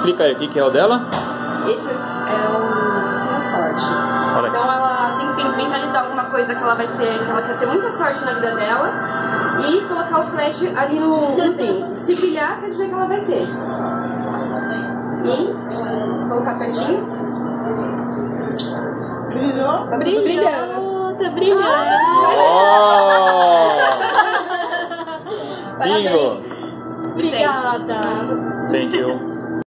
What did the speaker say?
Explica aí o que, é o dela. Esse é o Sorte. Olha. Então ela tem que mentalizar alguma coisa que ela vai ter, que ela quer ter muita sorte na vida dela e colocar o flash ali no, no. Se brilhar, quer dizer que ela vai ter. E colocar pertinho. Brilhou? Tá brilhando. Tá brilhando. Ah! Oh! Bingo! Obrigada. Thank you.